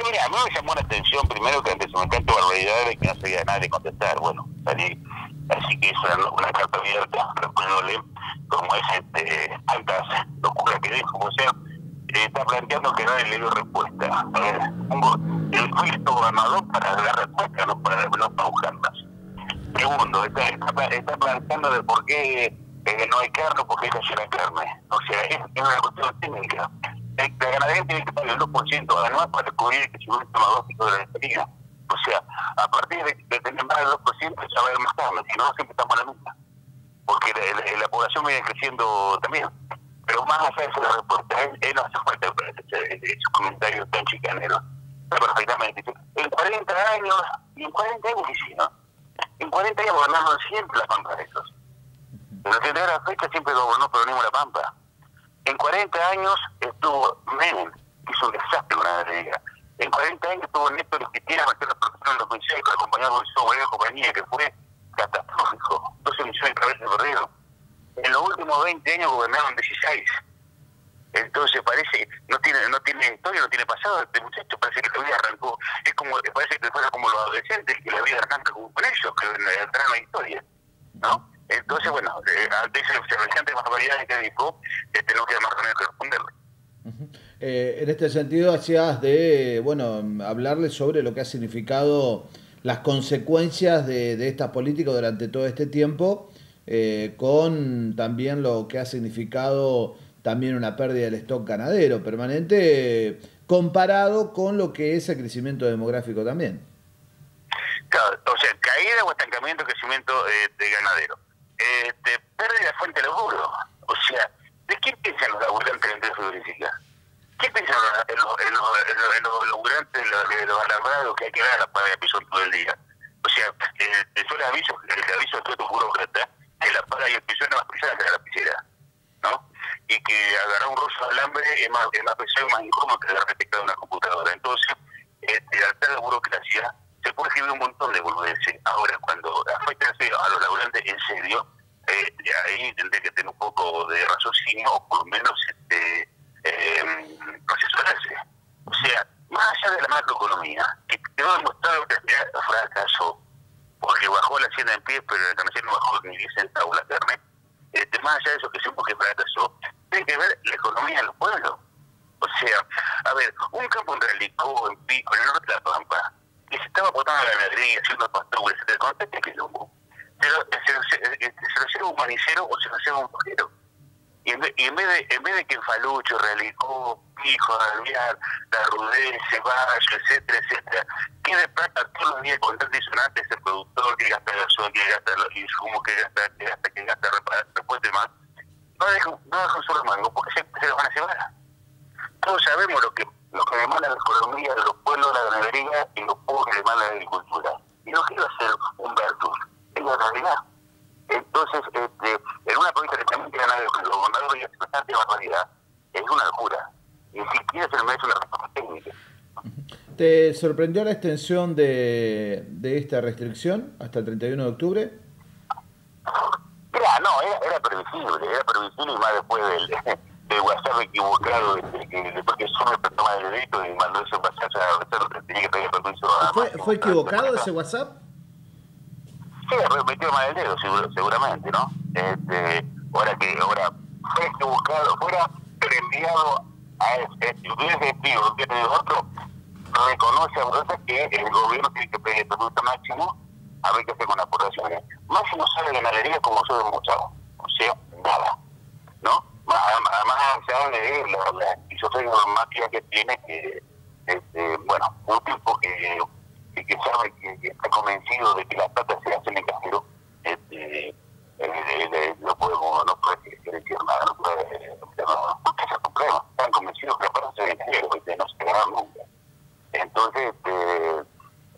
a mí me llamó la atención primero que antes me encanta barbaridades que no sabía nada de contestar. Bueno, salí. Así que es una, carta abierta, respondiéndole como es este, tantas locuras que dijo. O sea, eh, está planteando que nadie le dio respuesta. Un, el electo gobernador para dar respuesta, no para, no para buscarlas. Segundo, está, está, está planteando de por qué eh, no hay carne, por qué cayó la carne. O sea, es, una cuestión técnica. El- La ganadería tiene que 2% además para cubrir el crecimiento demográfico de la ganadería. O sea, a partir de, de tener más del 2% ya va a haber más carne, si no siempre estamos a la misma. Porque la, la- la población viene creciendo también. Pero más allá de esa respuesta, él, él no hace falta ese, ese comentario tan chicanero. Está perfectamente. En 40 años, y en 40 años sí, ¿no? En 40 años gobernaron siempre la Pampa de estos. En los que de la fecha siempre gobernó Peronismo la Pampa. En 40 años estuvo Menem, hizo un desastre con la ganadería. En 40 años estuvo Néstor Cristina, que la profesión en 2006, que acompañado con su buena compañía, que fue catastrófico. 12 millones de cabezas de perdieron. En los últimos 20 años gobernaron 16. Entonces parece, no tiene no tiene historia, no tiene pasado este muchacho, parece que la vida arrancó, es como, parece que fuera como los adolescentes, que la vida arranca como con ellos, que atrás no hay historia, ¿no? Entonces, bueno, eh, ante ese semejante barbaridades que dijo, eh, tenemos remedio que responderle. Eh, en este sentido, hacías de, bueno, hablarle sobre lo que ha significado las consecuencias de, de esta política durante todo este tiempo, eh, con también lo que ha significado también una pérdida del stock ganadero permanente, comparado con lo que es el crecimiento demográfico también. Claro, o sea, caída o estancamiento, crecimiento eh, de ganadero. Este, pérdida de fuente de laburo. O sea, ¿de qué piensan los laburantes de la? ¿Qué piensan los, los, de los alambrados que hay que dar a la paga de pisón todo el día? O sea, eh, yo les aviso, les aviso a todos estos burócratas que la paga y el pisón es más pesada que la lapicera, ¿no? Y que agarrar un rollo de alambre es más, es más pesado y más incómodo que agarrar teclado de una computadora. Entonces, este, al la burocracia, se puede escribir un montón de boludeces. Ahora, cuando afecta a los laburantes en serio, eh, ahí tendré que tener un poco de raciocinio o por lo menos este, eh, asesorarse. O sea, más allá de la macroeconomía, que quedó demostrado que fracasó, porque bajó la hacienda en pie, pero la carnicería no bajó ni 10 centavos la carne, este, más allá de eso que siempre que fracasó, tiene que ver la economía de los pueblos. O sea, a ver, un campo en Relicó, en Pico, en el norte de la Pampa, que se estaba botando la ganadería, haciendo pastores, etcétera, con este quilombo, se lo, se, se, se lo lleva un manicero o se lo lleva un pajero. Y en, vez, y en vez de en vez de que en Falucho, Relicó, Pico, Alvear, La Rudez, Valle, etcétera, etcétera, quede plata todos los días con tal disonante ese productor que gasta gasolina, que gasta los insumos, que gasta, que gasta, que gasta repuesto y más, no deja, no deja un solo mango porque se, se los van a llevar. Todos sabemos lo que lo que demanda la economía de los pueblos, la ganadería y los pobres que demanda la agricultura. Y no quiero hacer un vertus, es la realidad. Entonces, este, en una provincia que también tiene nada los y bastante barbaridad, es una locura. Siquiera se le merece una respuesta técnica. ¿Te sorprendió la extensión de, de esta restricción hasta el 31 de octubre? Mira, no, era, era previsible, era previsible y más después del, del WhatsApp equivocado, que después que solo el toma del delito y mandó ese WhatsApp a tenía que pedir permiso a ¿Fue, ¿Fue equivocado ese WhatsApp? Sí, metió mal el dedo, seguramente, ¿no? Este, ahora que ahora fue equivocado, fuera reenviado a este, si hubiese de otro, reconoce a que el gobierno tiene que pedir el permiso máximo a ver qué hace con las aportaciones. Máximo sale ganadería como yo demostrado, o sea, nada, ¿no? Además, se habla de la, la esquizofrenia que tiene, que, este, bueno, un tipo que y que sabe que, que, está convencido de que la plata se hace en el cajero, este, eh, eh, no podemos, no puede decir nada, no puede, no, porque ese es un problema, están convencidos que la plata se hace en el cajero, este, no se ganan nunca. Entonces, este, eh,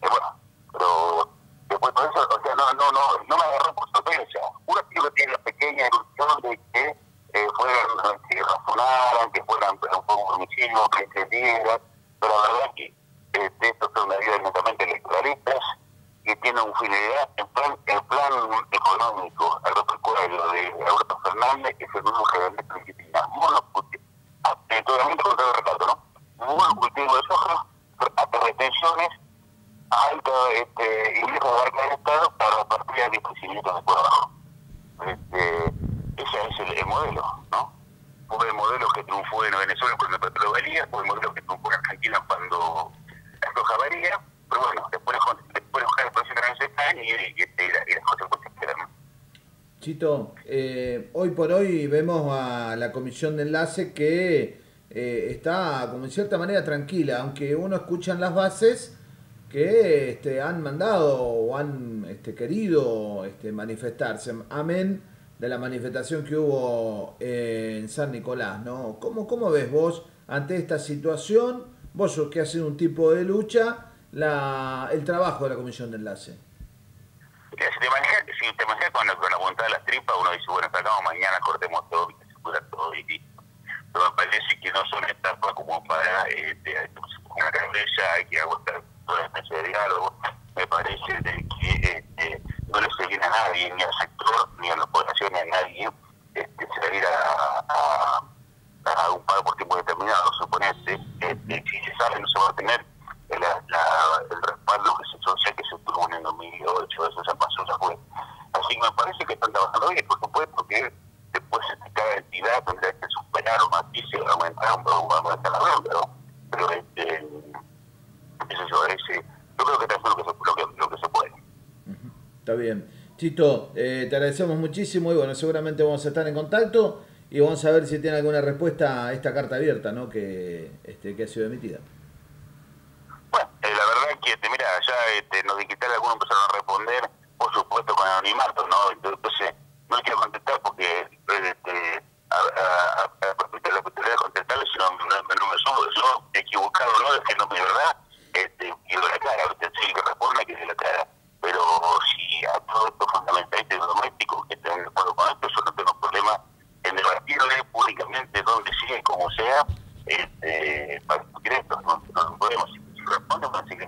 bueno, pero después por eso, o sea, no, no, no, no me agarró por sorpresa. Uno que tiene la pequeña ilusión de que eh, fueran, que razonaran, que fueran un poco permisivos, que entendieran, pero la verdad que este, esto es una vida netamente electoralistas que tiene un finalidad en plan, en plan económico agropecuario de Alberto Fernández que es el mismo que realmente legítima mono porque totalmente el relato, ¿no? Monocultivo de soja, este, y dejo de marca del Estado para partir de crecimiento de por abajo. Este, ese es el, el modelo, ¿no? Fue el modelo que triunfó en Venezuela cuando el petróleo valía, fue el modelo que triunfó en Argentina cuando la roja valía, pero bueno, después, después los precios están y, y, y, y las. Chito, eh, hoy por hoy vemos a la comisión de enlace que eh, está como en cierta manera tranquila, aunque uno escucha en las bases que este, han mandado o han este, querido este, manifestarse. Amén de la manifestación que hubo en San Nicolás, ¿no? ¿Cómo, ¿Cómo ves vos ante esta situación, vos que has sido un tipo de lucha, la, el trabajo de la comisión de enlace? Si te con, la, con la voluntad de las tripas, uno dice, bueno, sacamos mañana, cortemos todo, y se cura todo y listo. Pero me parece que no son etapas como para este, una cabeza, hay que aguantar toda especie de diálogo. Me parece de que este, no le se a nadie, ni al sector, ni a la población, ni a nadie, este, salir a, a, un paro por tiempo determinado, suponete. Este, si se sale, no se va a tener el respaldo que se, social que se tuvo en el 2008, eso ya pasó, ya fue. Que me parece que están trabajando bien, por supuesto que después cada entidad tendrá que superar o matices, aumentar un poco, aumentar la ¿no? Pero este, eso yo, ese, yo creo que está haciendo lo que se, lo que, lo que se puede. Está bien. Chito, eh, te agradecemos muchísimo y bueno, seguramente vamos a estar en contacto y vamos a ver si tiene alguna respuesta a esta carta abierta ¿no? que, este, que ha sido emitida. Bueno, eh, la verdad es que, mira, ya este, los digitales algunos empezaron a responder, por supuesto con anonimato, ¿no? Entonces, no quiero contestar porque este, a, la posibilidad de contestarle si no, no, no me subo, yo equivocado, ¿no? Diciendo mi verdad, este, quiero la cara, sí, que responda que de la cara. Pero si a todos estos fundamentalistas domésticos que estén de acuerdo con esto, yo no tengo problema en debatirle públicamente donde sea y como sea, este, para discutir esto, no, no podemos. Si responden, así que